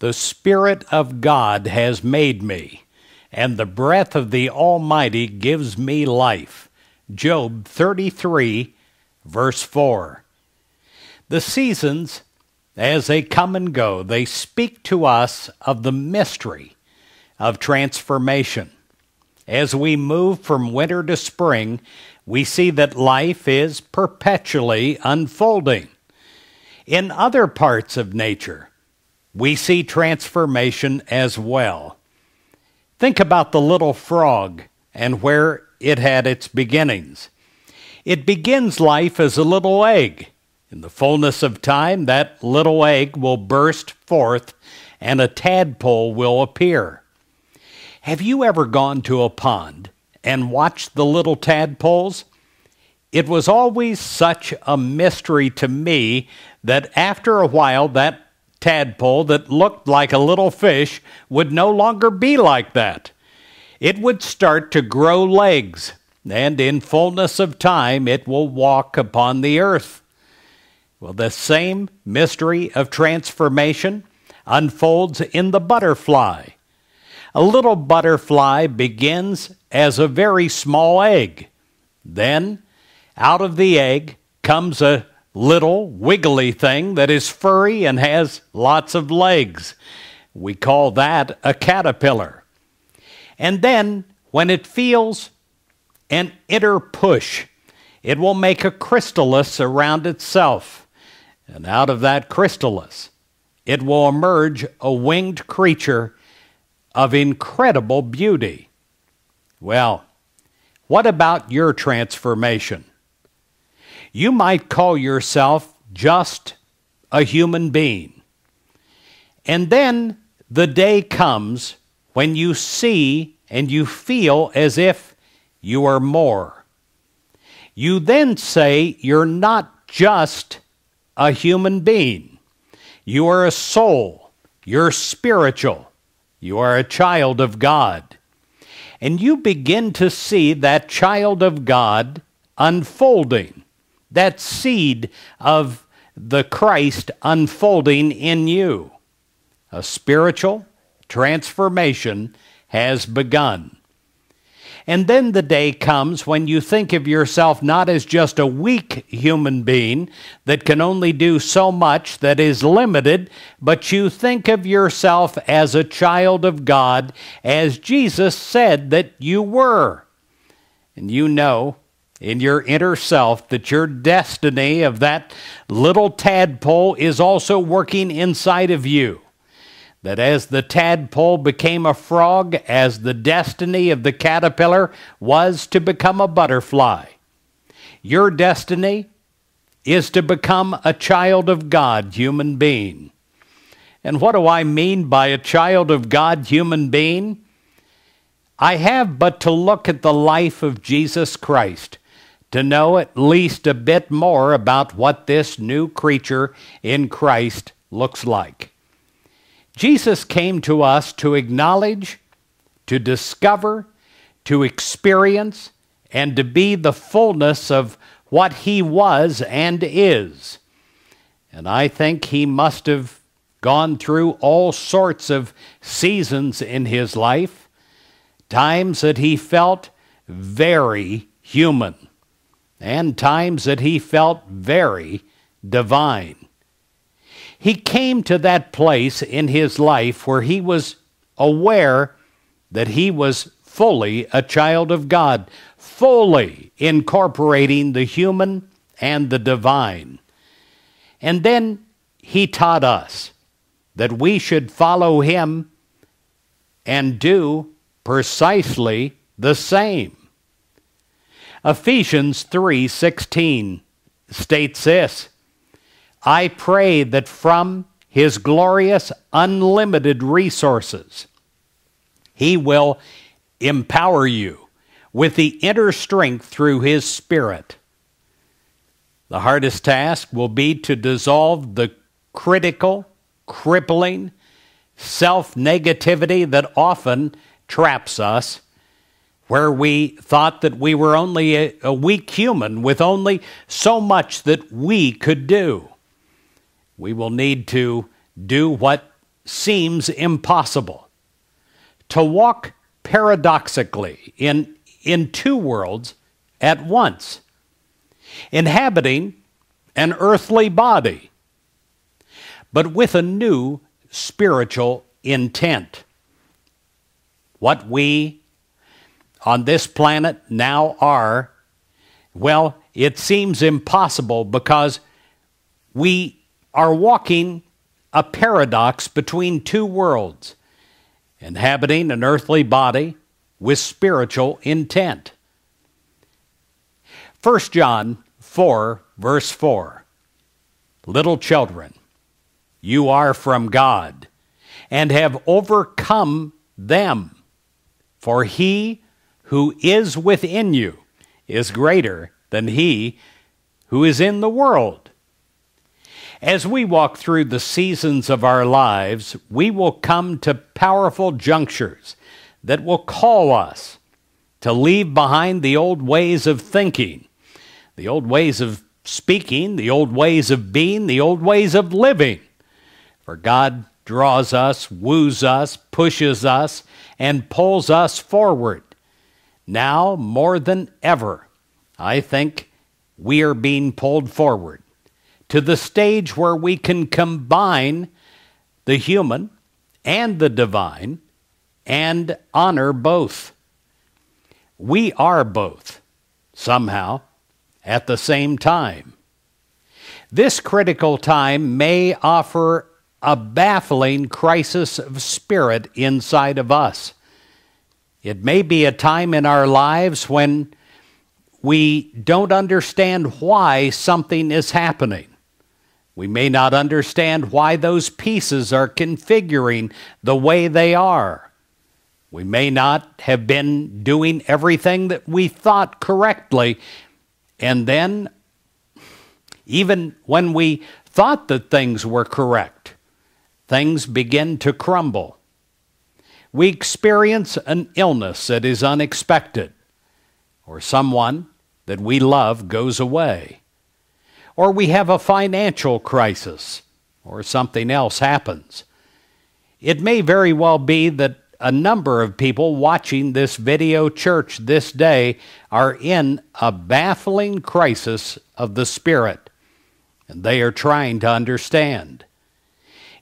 The Spirit of God has made me, and the breath of the Almighty gives me life. Job 33, verse 4. The seasons, as they come and go, they speak to us of the mystery of transformation. As we move from winter to spring, we see that life is perpetually unfolding. In other parts of nature, we see transformation as well. Think about the little frog and where it had its beginnings. It begins life as a little egg. In the fullness of time, that little egg will burst forth and a tadpole will appear. Have you ever gone to a pond and watched the little tadpoles? It was always such a mystery to me that after a while that tadpole that looked like a little fish would no longer be like that. It would start to grow legs, and in fullness of time it will walk upon the earth. Well, the same mystery of transformation unfolds in the butterfly. A little butterfly begins as a very small egg. Then, out of the egg comes a little wiggly thing that is furry and has lots of legs. We call that a caterpillar. And then, when it feels an inner push, it will make a chrysalis around itself. And out of that chrysalis, it will emerge a winged creature of incredible beauty. Well, what about your transformation? You might call yourself just a human being. And then the day comes when you see and you feel as if you are more. You then say you're not just a human being. You are a soul. You're spiritual. You are a child of God. And you begin to see that child of God unfolding that seed of the Christ unfolding in you. A spiritual transformation has begun. And then the day comes when you think of yourself not as just a weak human being that can only do so much that is limited, but you think of yourself as a child of God, as Jesus said that you were. And you know in your inner self that your destiny of that little tadpole is also working inside of you. That as the tadpole became a frog, as the destiny of the caterpillar was to become a butterfly, your destiny is to become a child of God human being. And what do I mean by a child of God human being? I have but to look at the life of Jesus Christ to know at least a bit more about what this new creature in Christ looks like. Jesus came to us to acknowledge, to discover, to experience, and to be the fullness of what he was and is. And I think he must have gone through all sorts of seasons in his life, times that he felt very human and times that he felt very divine. He came to that place in his life where he was aware that he was fully a child of God, fully incorporating the human and the divine. And then he taught us that we should follow him and do precisely the same. Ephesians 3:16 states this, I pray that from his glorious unlimited resources he will empower you with the inner strength through his spirit. The hardest task will be to dissolve the critical, crippling, self negativity that often traps us where we thought that we were only a, a, weak human with only so much that we could do. We will need to do what seems impossible. To walk paradoxically in, in two worlds at once, inhabiting an earthly body, but with a new spiritual intent. What we on this planet now are, well, it seems impossible because we are walking a paradox between two worlds, inhabiting an earthly body with spiritual intent. 1 John 4, verse 4 Little children, you are from God and have overcome them, for he who is within you is greater than he who is in the world. As we walk through the seasons of our lives, we will come to powerful junctures that will call us to leave behind the old ways of thinking, the old ways of speaking, the old ways of being, the old ways of living. For God draws us, woos us, pushes us, and pulls us forward. Now, more than ever, I think we are being pulled forward to the stage where we can combine the human and the divine and honor both. We are both, somehow, at the same time. This critical time may offer a baffling crisis of spirit inside of us. It may be a time in our lives when we don't understand why something is happening. We may not understand why those pieces are configuring the way they are. We may not have been doing everything that we thought correctly. And then, even when we thought that things were correct, things begin to crumble. We experience an illness that is unexpected, or someone that we love goes away or we have a financial crisis, or something else happens. It may very well be that a number of people watching this video church this day are in a baffling crisis of the Spirit, and they are trying to understand.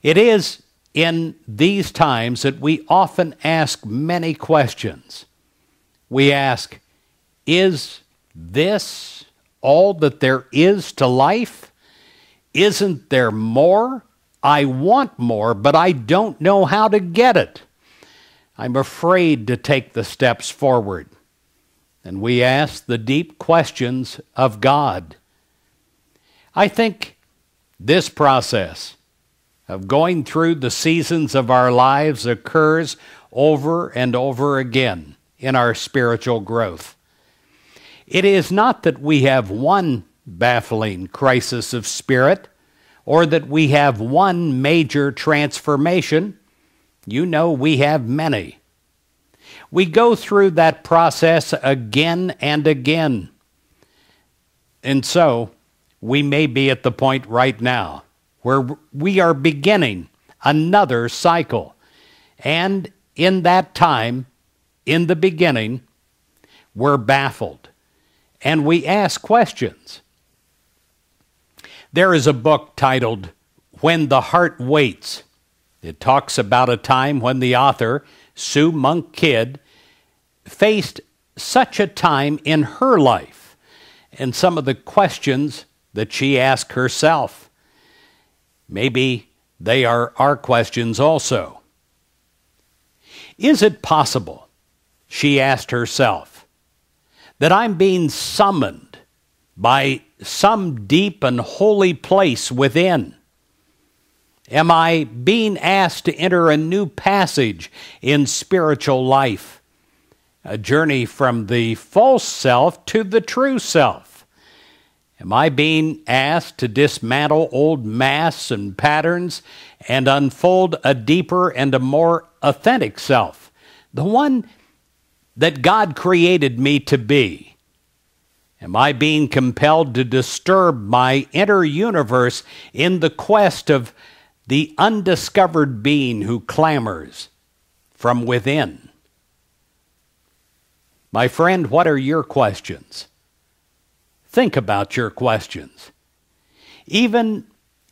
It is in these times that we often ask many questions. We ask, Is this all that there is to life? Isn't there more? I want more, but I don't know how to get it. I'm afraid to take the steps forward. And we ask the deep questions of God. I think this process of going through the seasons of our lives occurs over and over again in our spiritual growth. It is not that we have one baffling crisis of spirit or that we have one major transformation. You know, we have many. We go through that process again and again. And so, we may be at the point right now where we are beginning another cycle. And in that time, in the beginning, we're baffled and we ask questions. There is a book titled When the Heart Waits. It talks about a time when the author, Sue Monk Kidd, faced such a time in her life and some of the questions that she asked herself. Maybe they are our questions also. Is it possible, she asked herself, that I'm being summoned by some deep and holy place within? Am I being asked to enter a new passage in spiritual life? A journey from the false self to the true self? Am I being asked to dismantle old masks and patterns and unfold a deeper and a more authentic self? The one that God created me to be? Am I being compelled to disturb my inner universe in the quest of the undiscovered being who clamors from within. My friend, what are your questions? Think about your questions. Even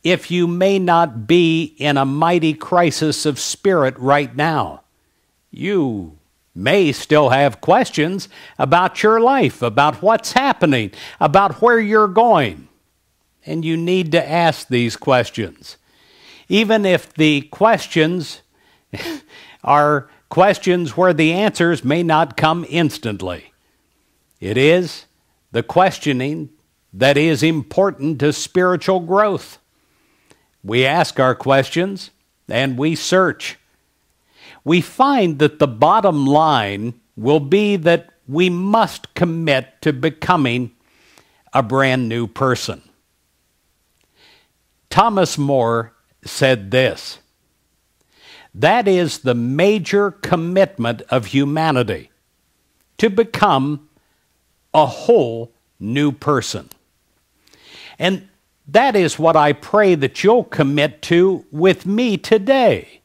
if you may not be in a mighty crisis of spirit right now, you may still have questions about your life, about what's happening, about where you're going. And you need to ask these questions. Even if the questions are questions where the answers may not come instantly. It is the questioning that is important to spiritual growth. We ask our questions and we search. We find that the bottom line will be that we must commit to becoming a brand new person. Thomas More said this that is the major commitment of humanity to become a whole new person. And that is what I pray that you'll commit to with me today.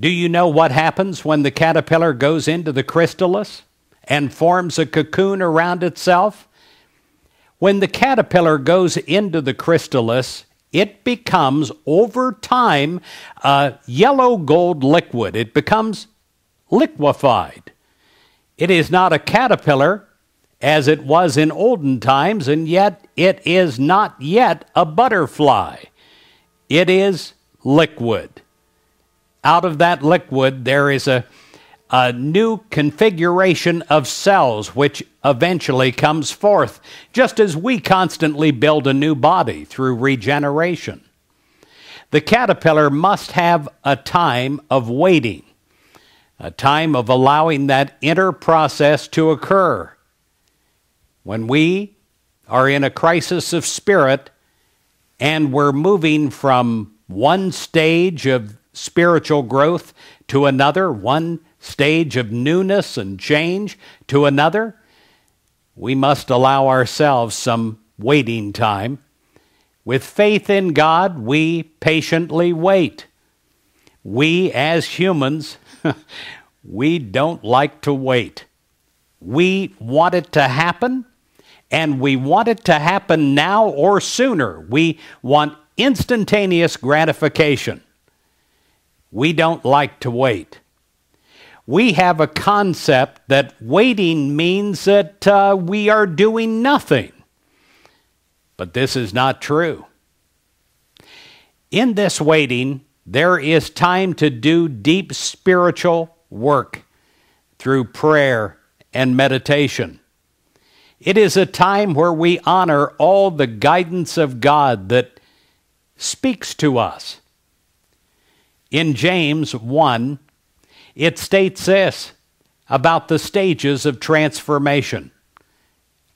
Do you know what happens when the caterpillar goes into the chrysalis and forms a cocoon around itself? When the caterpillar goes into the chrysalis, it becomes, over time, a yellow gold liquid. It becomes liquefied. It is not a caterpillar as it was in olden times, and yet it is not yet a butterfly. It is liquid. Out of that liquid, there is a, a new configuration of cells which eventually comes forth, just as we constantly build a new body through regeneration. The caterpillar must have a time of waiting, a time of allowing that inner process to occur when we are in a crisis of spirit and we're moving from one stage of spiritual growth to another, one stage of newness and change to another, we must allow ourselves some waiting time. With faith in God, we patiently wait. We, as humans, we don't like to wait. We want it to happen and we want it to happen now or sooner. We want instantaneous gratification. We don't like to wait. We have a concept that waiting means that uh, we are doing nothing. But this is not true. In this waiting, there is time to do deep spiritual work through prayer and meditation. It is a time where we honor all the guidance of God that speaks to us. In James 1, it states this about the stages of transformation.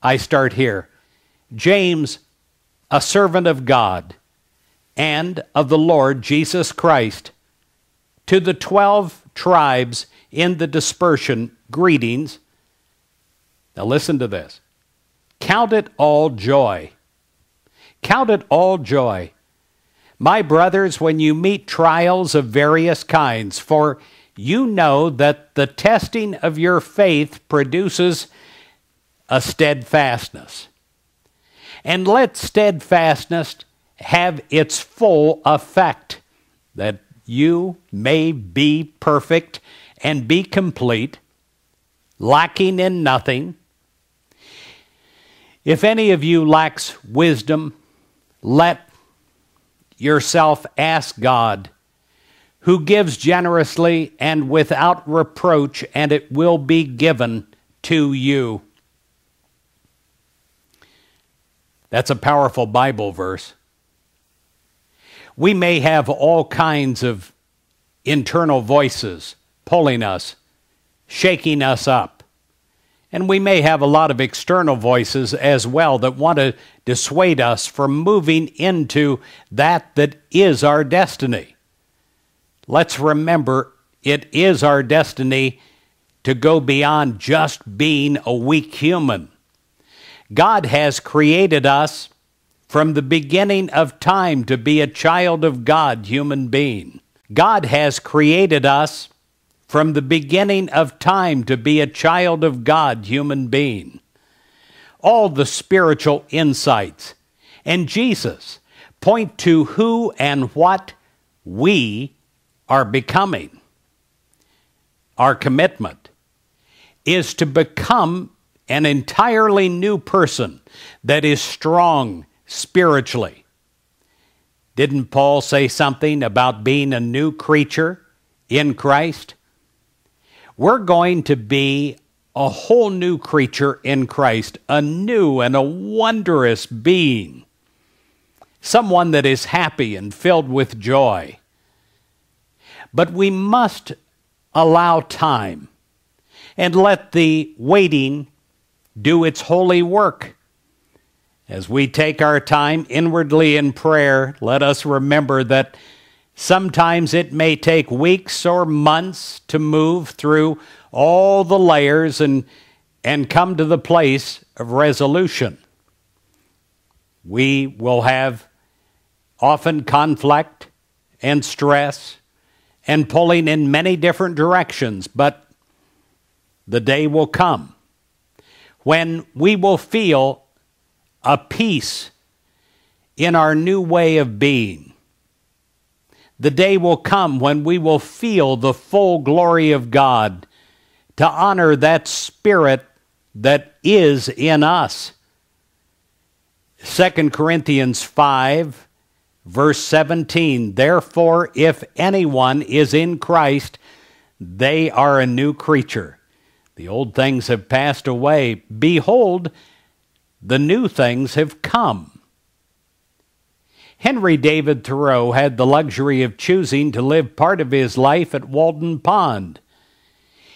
I start here. James, a servant of God and of the Lord Jesus Christ, to the twelve tribes in the dispersion, greetings. Now listen to this. Count it all joy. Count it all joy. My brothers, when you meet trials of various kinds, for you know that the testing of your faith produces a steadfastness. And let steadfastness have its full effect, that you may be perfect and be complete, lacking in nothing. If any of you lacks wisdom, let yourself ask God, who gives generously and without reproach, and it will be given to you. That's a powerful Bible verse. We may have all kinds of internal voices pulling us, shaking us up. And we may have a lot of external voices as well that want to dissuade us from moving into that that is our destiny. Let's remember it is our destiny to go beyond just being a weak human. God has created us from the beginning of time to be a child of God, human being. God has created us from the beginning of time to be a child of God, human being. All the spiritual insights and Jesus point to who and what we are becoming. Our commitment is to become an entirely new person that is strong spiritually. Didn't Paul say something about being a new creature in Christ? We're going to be a whole new creature in Christ, a new and a wondrous being, someone that is happy and filled with joy. But we must allow time and let the waiting do its holy work. As we take our time inwardly in prayer, let us remember that sometimes it may take weeks or months to move through all the layers and, and come to the place of resolution. We will have often conflict and stress and pulling in many different directions, but the day will come when we will feel a peace in our new way of being. The day will come when we will feel the full glory of God to honor that Spirit that is in us. 2 Corinthians 5, verse 17 Therefore, if anyone is in Christ, they are a new creature. The old things have passed away. Behold, the new things have come. Henry David Thoreau had the luxury of choosing to live part of his life at Walden Pond.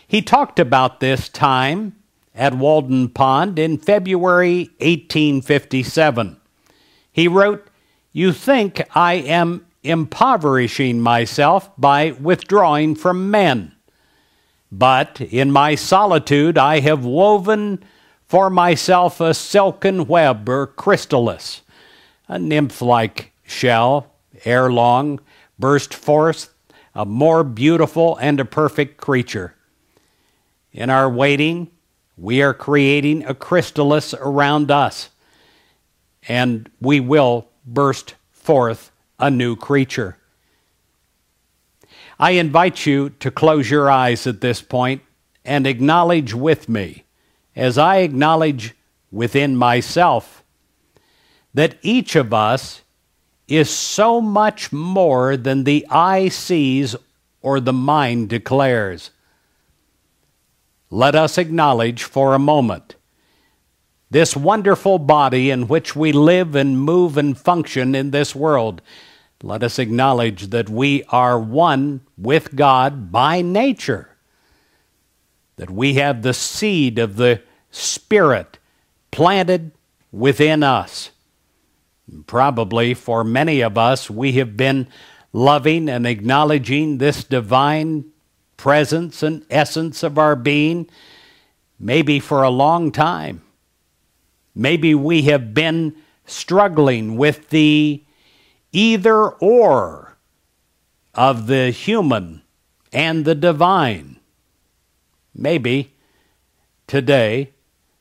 He talked about this time at Walden Pond in February 1857. He wrote, You think I am impoverishing myself by withdrawing from men. But in my solitude I have woven for myself a silken web or chrysalis, a nymph like shell, ere long burst forth a more beautiful and a perfect creature. In our waiting, we are creating a chrysalis around us, and we will burst forth a new creature. I invite you to close your eyes at this point and acknowledge with me, as I acknowledge within myself, that each of us is so much more than the eye sees or the mind declares. Let us acknowledge for a moment this wonderful body in which we live and move and function in this world let us acknowledge that we are one with God by nature, that we have the seed of the Spirit planted within us. Probably for many of us, we have been loving and acknowledging this divine presence and essence of our being, maybe for a long time. Maybe we have been struggling with the either or of the human and the divine. Maybe today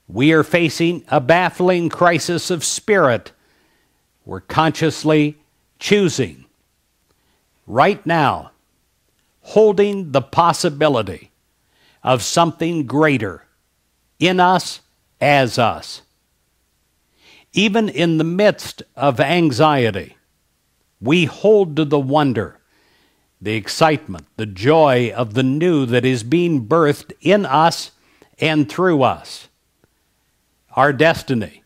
we are facing a baffling crisis of spirit. We're consciously choosing right now, holding the possibility of something greater in us as us. Even in the midst of anxiety, we hold to the wonder, the excitement, the joy of the new that is being birthed in us and through us. Our destiny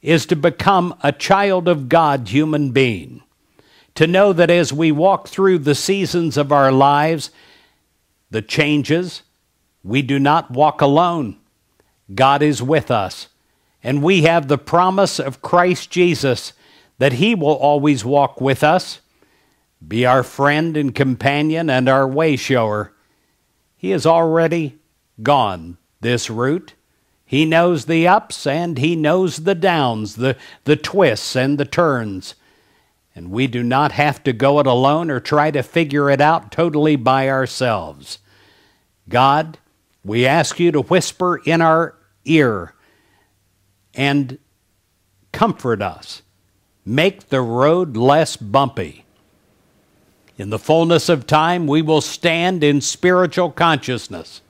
is to become a child of God human being, to know that as we walk through the seasons of our lives, the changes, we do not walk alone. God is with us, and we have the promise of Christ Jesus that He will always walk with us, be our friend and companion and our way shower. He has already gone this route. He knows the ups and He knows the downs, the, the twists and the turns. And we do not have to go it alone or try to figure it out totally by ourselves. God, we ask you to whisper in our ear and comfort us. Make the road less bumpy. In the fullness of time, we will stand in spiritual consciousness,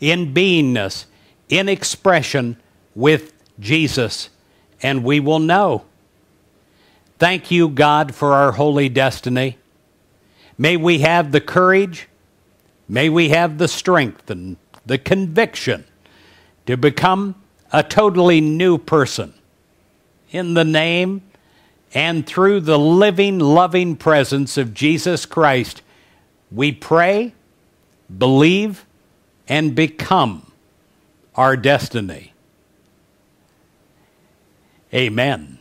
in beingness, in expression with Jesus, and we will know. Thank you, God, for our holy destiny. May we have the courage, may we have the strength and the conviction to become a totally new person in the name and through the living, loving presence of Jesus Christ. We pray, believe, and become our destiny. Amen.